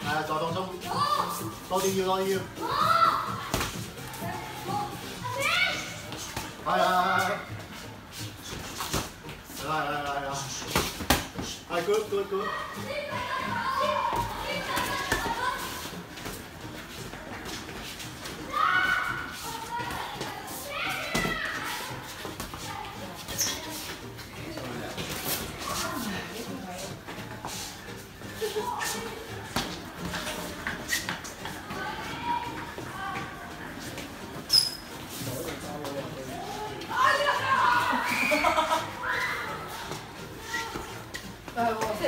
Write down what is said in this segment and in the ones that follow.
誒，再放鬆，多啲要，多啲要，係啊係啊，係啊係啊，係。good good good。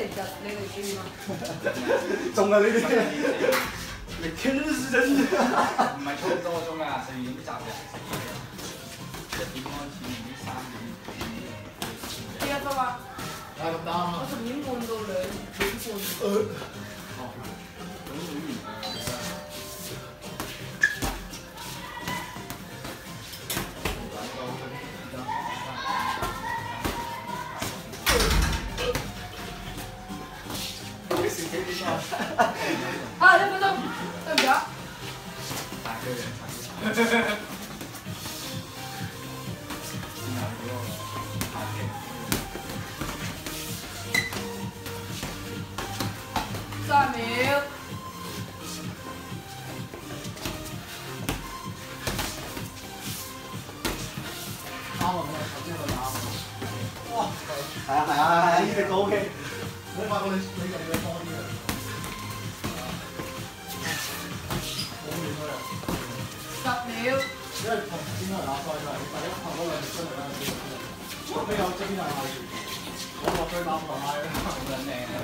係喎，星期日你哋幾點啊？仲係你啲，你天真。唔係操多個鐘啊，四點集嘅，一點開始，唔知三點。幾多鐘啊？係咁啱啊！我十點半到兩點半。啊？啊，一分鐘，對唔住啊。大嘅人睇。之後嗰個下期。三秒。啱啊！我頭先去打。哇！係啊係啊係啊！呢隻個 OK。我發覺你你用嘅多啲啊。好遠啊！十秒。因為同先係打賽嘛，第一拍嗰兩隻出嚟啦，後尾有邊係嗌住，我落去打唔落嗌啦。好靚啊！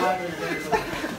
嗌佢哋。